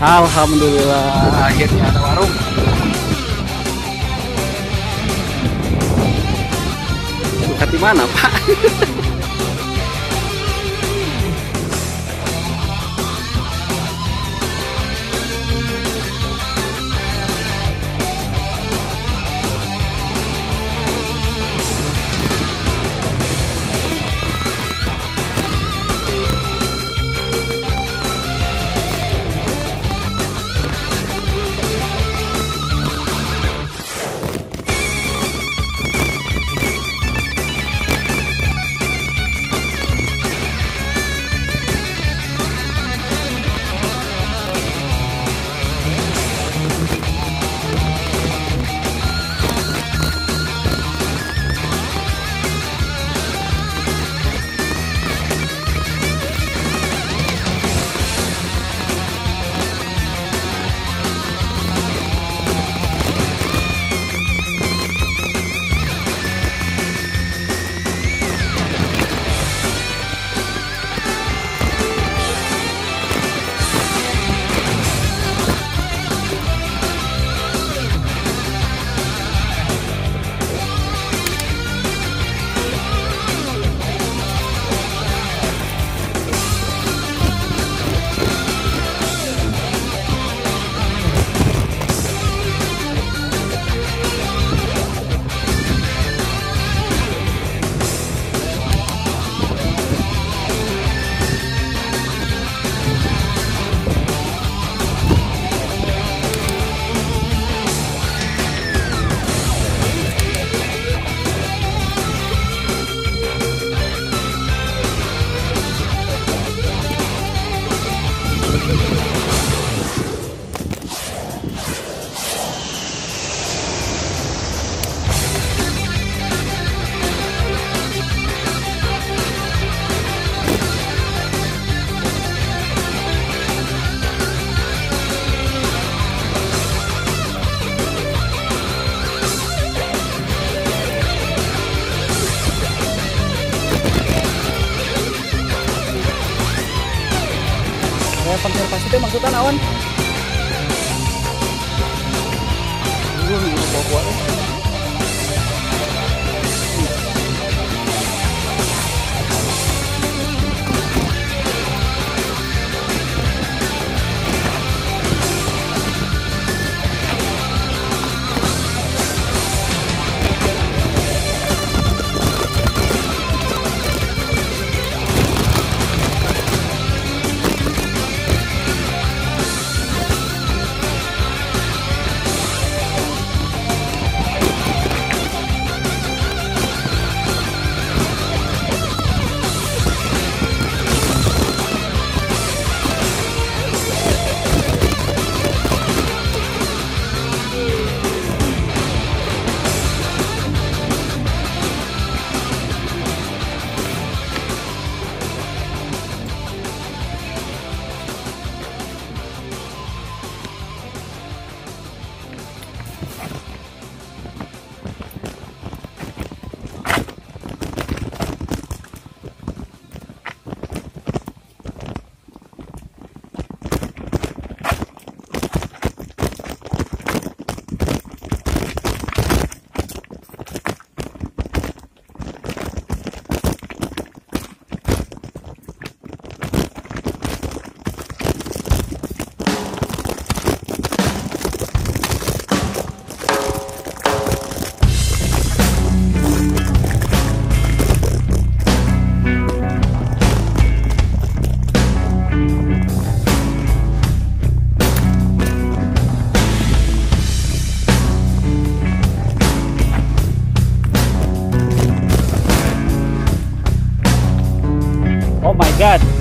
Alhamdulillah akhirnya ada warung. Buka di mana, Pak? Konservasi itu maksudnya naon? Gue mau bawa god.